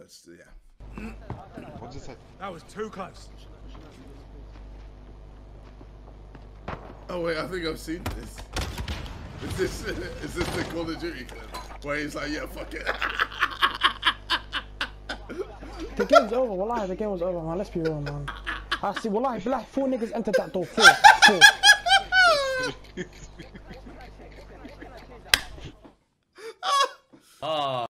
Let's yeah. What? That was too close. Oh wait, I think I've seen this. Is this is this the Call of Duty clip where he's like, yeah, fuck it. The game's over, wallahi, the game was over, man. Let's be real, man. I see, wallahi, black, four niggas entered that door. Four. Four. Ah.